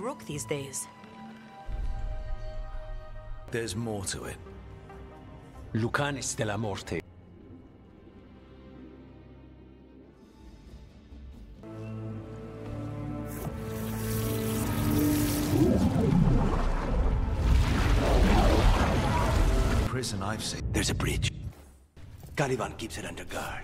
Rook these days. There's more to it. Lucanis Dellamorte. Prison I've seen. There's a bridge. Caliban keeps it under guard.